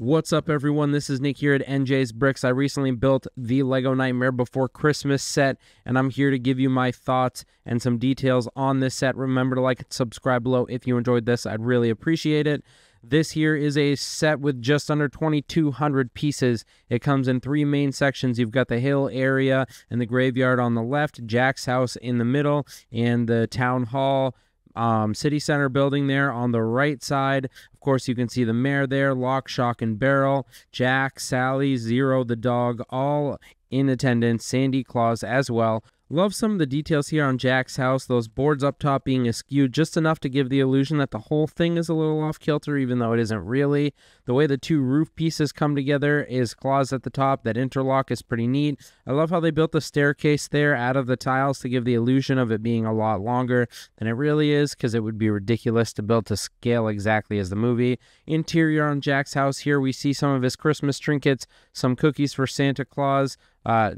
What's up, everyone? This is Nick here at NJ's Bricks. I recently built the Lego Nightmare Before Christmas set, and I'm here to give you my thoughts and some details on this set. Remember to like and subscribe below if you enjoyed this. I'd really appreciate it. This here is a set with just under 2,200 pieces. It comes in three main sections. You've got the hill area and the graveyard on the left, Jack's house in the middle, and the town hall um, city center building there on the right side. Of course, you can see the mayor there, Lock, Shock, and Barrel, Jack, Sally, Zero, the dog, all in attendance, Sandy Claus as well. Love some of the details here on Jack's house, those boards up top being askew just enough to give the illusion that the whole thing is a little off kilter, even though it isn't really. The way the two roof pieces come together is Claus at the top, that interlock is pretty neat. I love how they built the staircase there out of the tiles to give the illusion of it being a lot longer than it really is, because it would be ridiculous to build to scale exactly as the movie. Interior on Jack's house here, we see some of his Christmas trinkets, some cookies for Santa Claus. Uh,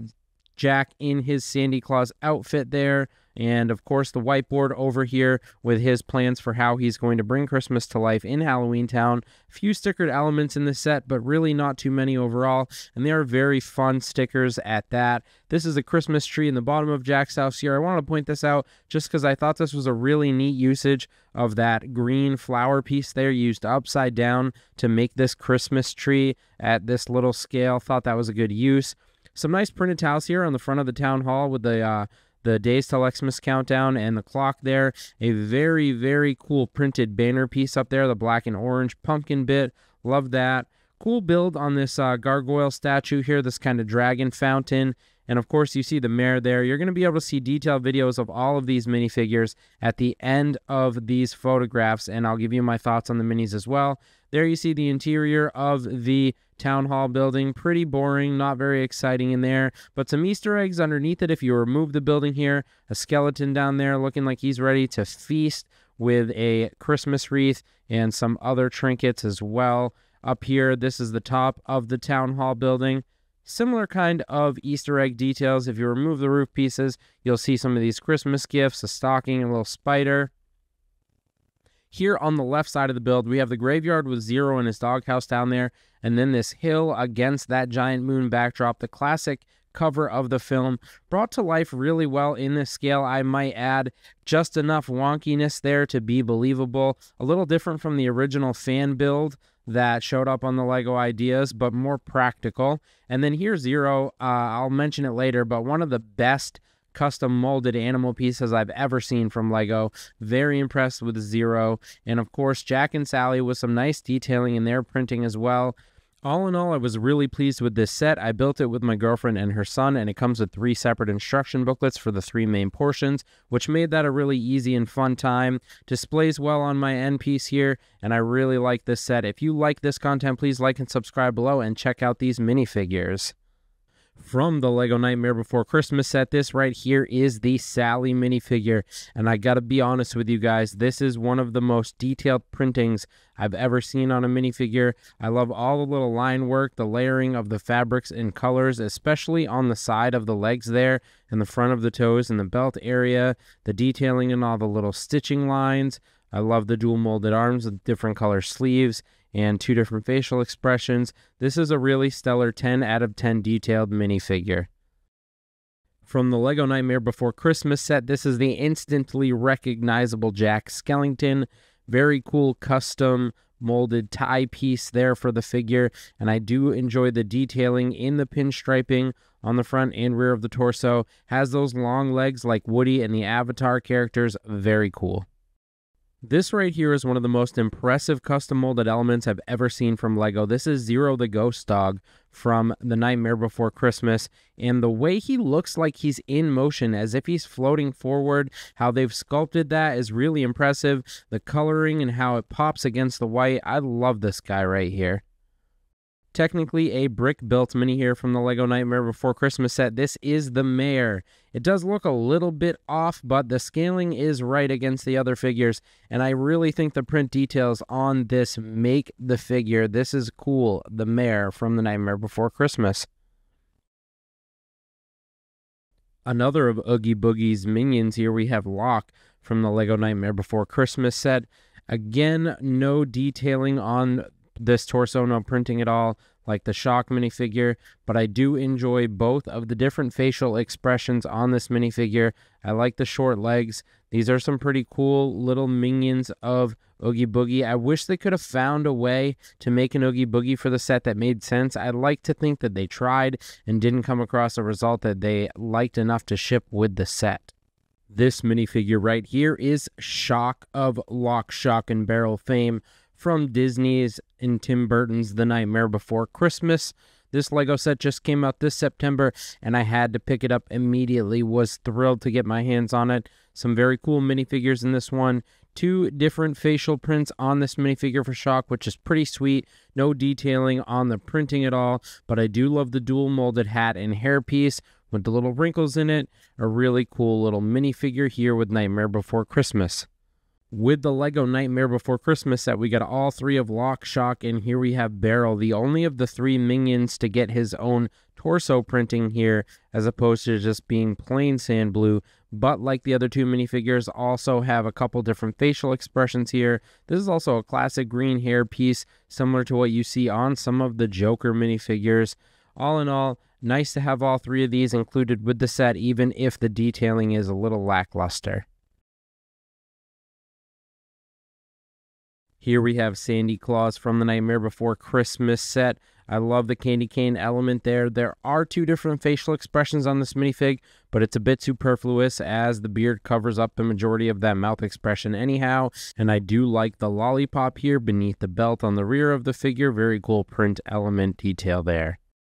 Jack in his Sandy Claus outfit there. And of course, the whiteboard over here with his plans for how he's going to bring Christmas to life in Halloween Town. Few stickered elements in the set, but really not too many overall. And they are very fun stickers at that. This is a Christmas tree in the bottom of Jack's house here. I want to point this out just because I thought this was a really neat usage of that green flower piece there used upside down to make this Christmas tree at this little scale. Thought that was a good use. Some nice printed tiles here on the front of the town hall with the uh, the days till Xmas countdown and the clock there. A very very cool printed banner piece up there, the black and orange pumpkin bit. Love that. Cool build on this uh, gargoyle statue here, this kind of dragon fountain. And of course, you see the mayor there. You're going to be able to see detailed videos of all of these minifigures at the end of these photographs, and I'll give you my thoughts on the minis as well. There you see the interior of the town hall building. Pretty boring, not very exciting in there, but some Easter eggs underneath it if you remove the building here. A skeleton down there looking like he's ready to feast with a Christmas wreath and some other trinkets as well. Up here, this is the top of the town hall building. Similar kind of Easter egg details. If you remove the roof pieces, you'll see some of these Christmas gifts, a stocking, a little spider. Here on the left side of the build, we have the graveyard with Zero and his doghouse down there, and then this hill against that giant moon backdrop, the classic cover of the film, brought to life really well in this scale. I might add just enough wonkiness there to be believable. A little different from the original fan build that showed up on the Lego ideas, but more practical. And then here's Zero. Uh, I'll mention it later, but one of the best custom molded animal pieces I've ever seen from Lego. Very impressed with Zero. And of course, Jack and Sally with some nice detailing in their printing as well. All in all, I was really pleased with this set. I built it with my girlfriend and her son, and it comes with three separate instruction booklets for the three main portions, which made that a really easy and fun time. Displays well on my end piece here, and I really like this set. If you like this content, please like and subscribe below and check out these minifigures from the Lego Nightmare Before Christmas set. This right here is the Sally minifigure. And I gotta be honest with you guys, this is one of the most detailed printings I've ever seen on a minifigure. I love all the little line work, the layering of the fabrics and colors, especially on the side of the legs there, and the front of the toes and the belt area, the detailing and all the little stitching lines. I love the dual molded arms with different color sleeves and two different facial expressions. This is a really stellar 10 out of 10 detailed minifigure. From the LEGO Nightmare Before Christmas set, this is the instantly recognizable Jack Skellington. Very cool custom molded tie piece there for the figure, and I do enjoy the detailing in the pinstriping on the front and rear of the torso. Has those long legs like Woody and the Avatar characters. Very cool. This right here is one of the most impressive custom molded elements I've ever seen from LEGO. This is Zero the Ghost Dog from The Nightmare Before Christmas. And the way he looks like he's in motion as if he's floating forward, how they've sculpted that is really impressive. The coloring and how it pops against the white. I love this guy right here technically a brick built mini here from the Lego Nightmare Before Christmas set. This is the mayor. It does look a little bit off, but the scaling is right against the other figures, and I really think the print details on this make the figure. This is cool, the mayor from the Nightmare Before Christmas. Another of Oogie Boogie's minions here, we have Lock from the Lego Nightmare Before Christmas set. Again, no detailing on this torso, no printing at all, like the Shock minifigure, but I do enjoy both of the different facial expressions on this minifigure. I like the short legs. These are some pretty cool little minions of Oogie Boogie. I wish they could have found a way to make an Oogie Boogie for the set that made sense. I'd like to think that they tried and didn't come across a result that they liked enough to ship with the set. This minifigure right here is Shock of Lock, Shock, and Barrel fame from Disney's and Tim Burton's The Nightmare Before Christmas. This Lego set just came out this September and I had to pick it up immediately. Was thrilled to get my hands on it. Some very cool minifigures in this one. Two different facial prints on this minifigure for Shock, which is pretty sweet. No detailing on the printing at all, but I do love the dual molded hat and hairpiece with the little wrinkles in it. A really cool little minifigure here with Nightmare Before Christmas. With the Lego Nightmare Before Christmas set, we got all three of Lock, Shock, and here we have Barrel, the only of the three minions to get his own torso printing here, as opposed to just being plain sand blue. But like the other two minifigures, also have a couple different facial expressions here. This is also a classic green hair piece, similar to what you see on some of the Joker minifigures. All in all, Nice to have all three of these included with the set, even if the detailing is a little lackluster. Here we have Sandy Claus from the Nightmare Before Christmas set. I love the candy cane element there. There are two different facial expressions on this minifig, but it's a bit superfluous as the beard covers up the majority of that mouth expression anyhow. And I do like the lollipop here beneath the belt on the rear of the figure. Very cool print element detail there.